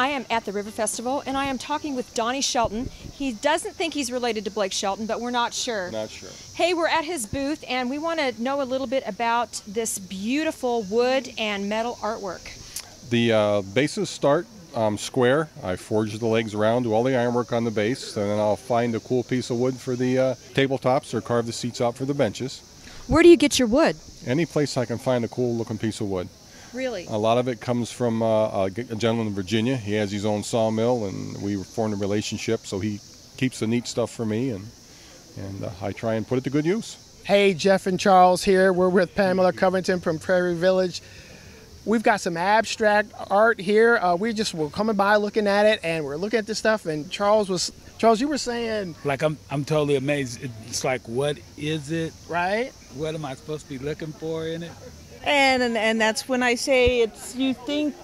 I am at the River Festival and I am talking with Donnie Shelton. He doesn't think he's related to Blake Shelton, but we're not sure. Not sure. Hey, we're at his booth and we want to know a little bit about this beautiful wood and metal artwork. The uh, bases start um, square. I forge the legs around, do all the ironwork on the base, and then I'll find a cool piece of wood for the uh, tabletops or carve the seats out for the benches. Where do you get your wood? Any place I can find a cool looking piece of wood. Really? A lot of it comes from uh, a g- a gentleman in Virginia. He has his own sawmill, and we formed a relationship. So he keeps the neat stuff for me, and and uh, I try and put it to good use. Hey, Jeff and Charles here. We're with Pamela Covington from Prairie Village. We've got some abstract art here. Uh, we just were coming by looking at it, and we're looking at this stuff. And Charles was Charles, you were saying Like I'm, I'm totally amazed. It's like, what is it? right. What am I supposed to be looking for in it? And and, and that's when I say it's you think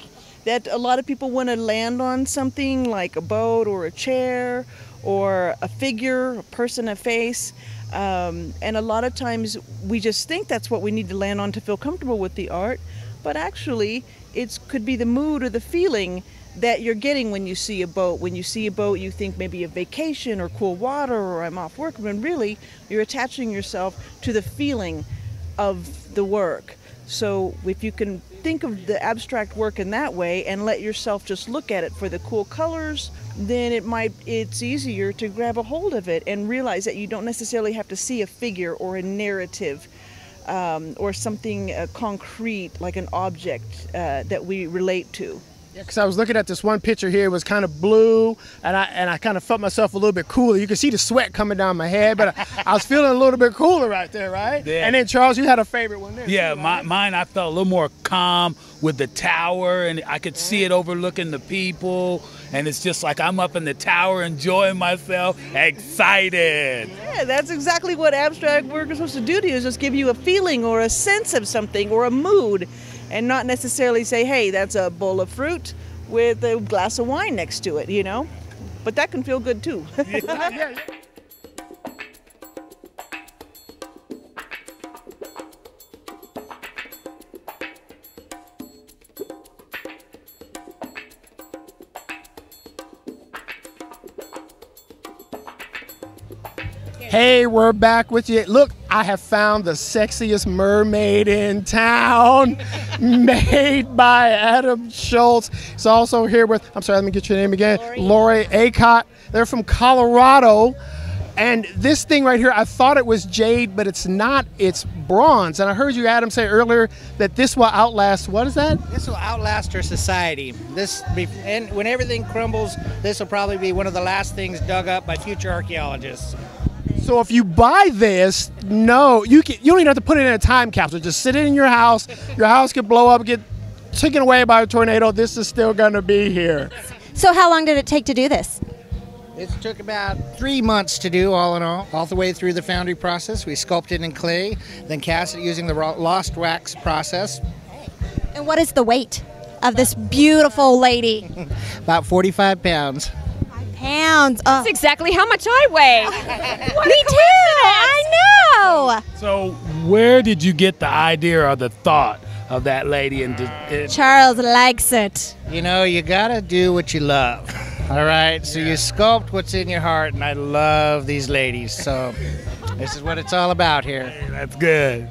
that a lot of people want to land on something like a boat or a chair or a figure, a person, a face. Um, and a lot of times we just think that's what we need to land on to feel comfortable with the art, but actually it could be the mood or the feeling that you're getting when you see a boat. When you see a boat, you think maybe a vacation or cool water or I'm off work, when really you're attaching yourself to the feeling of the work. So if you can think of the abstract work in that way and let yourself just look at it for the cool colors, then it might it's easier to grab a hold of it and realize that you don't necessarily have to see a figure or a narrative um, or something uh, concrete like an object uh, that we relate to. Yeah, because I was looking at this one picture here. It was kind of blue, and I and I kind of felt myself a little bit cooler. You can see the sweat coming down my head, but I, I was feeling a little bit cooler right there, right? Yeah. And then Charles, you had a favorite one there. Yeah, too, my, right? mine I felt a little more calm with the tower, and I could see it overlooking the people, and it's just like I'm up in the tower enjoying myself, excited. Yeah, that's exactly what abstract work is supposed to do to you is just give you a feeling or a sense of something or a mood and not necessarily say, hey, that's a bowl of fruit with a glass of wine next to it, you know? But that can feel good too. Hey, we're back with you. Look, I have found the sexiest mermaid in town, made by Adam Schultz. He's also here with, I'm sorry, let me get your name again, Lorri Acott. They're from Colorado. And this thing right here, I thought it was jade, but it's not. It's bronze. And I heard you, Adam, say earlier that this will outlast. What is that? This will outlast our society. This, and when everything crumbles, this will probably be one of the last things dug up by future archaeologists. So if you buy this, no, you can, you don't even have to put it in a time capsule. Just sit it in your house. Your house could blow up, get taken away by a tornado. This is still going to be here. So, how long did it take to do this? It took about three months to do, all in all, all the way through the foundry process. We sculpted in clay, then cast it using the lost wax process. And what is the weight of this beautiful lady? About 45 pounds. Pounds. Oh, That's exactly how much I weigh. me too. I know. So, where did you get the idea or the thought of that lady? And did, uh, Charles likes it. You know, you gotta do what you love. All right, so you sculpt what's in your heart, and I love these ladies. So, this is what it's all about here. that's good.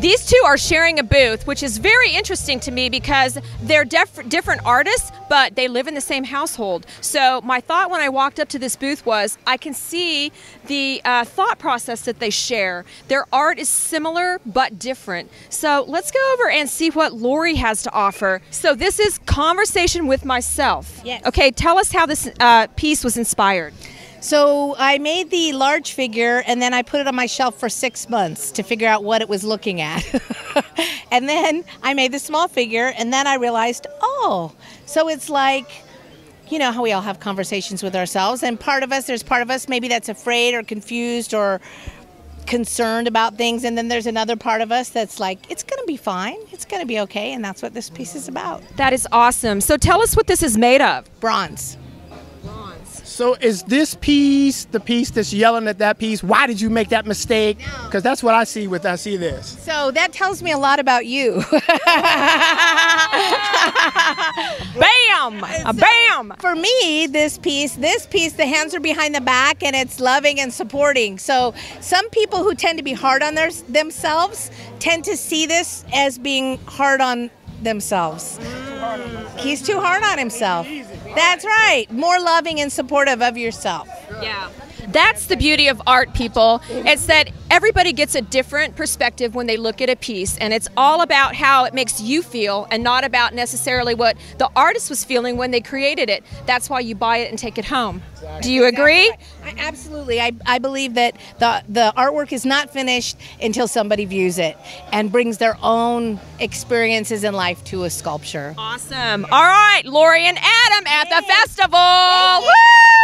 These two are sharing a booth, which is very interesting to me because they're def- different artists, but they live in the same household. So, my thought when I walked up to this booth was I can see the uh, thought process that they share. Their art is similar but different. So, let's go over and see what Lorri has to offer. So, this is Conversation with Myself. Yes. Okay, tell us how this uh, piece was inspired. So I made the large figure and then I put it on my shelf for six months to figure out what it was looking at. and then I made the small figure and then I realized, oh, so it's like, you know how we all have conversations with ourselves and part of us there's part of us maybe that's afraid or confused or concerned about things and then there's another part of us that's like it's going to be fine it's going to be okay and that's what this piece is about That is awesome. So tell us what this is made of. bronze So is this piece the piece that's yelling at that piece? Why did you make that mistake? Because that's what I see with I see this. so that tells me a lot about you Bam! A bam! for me this piece this piece the hands are behind the back and it's loving and supporting so some people who tend to be hard on their, themselves tend to see this as being hard on themselves mm. he's too hard on himself that's right. More loving and supportive of yourself Yeah. That's the beauty of art, people. It's that everybody gets a different perspective when they look at a piece, and it's all about how it makes you feel and not about necessarily what the artist was feeling when they created it. That's why you buy it and take it home. Do you agree? I, absolutely I, I believe that the, the artwork is not finished until somebody views it and brings their own experiences in life to a sculpture Awesome. All right, Lorri and Adam at the festival. Woo!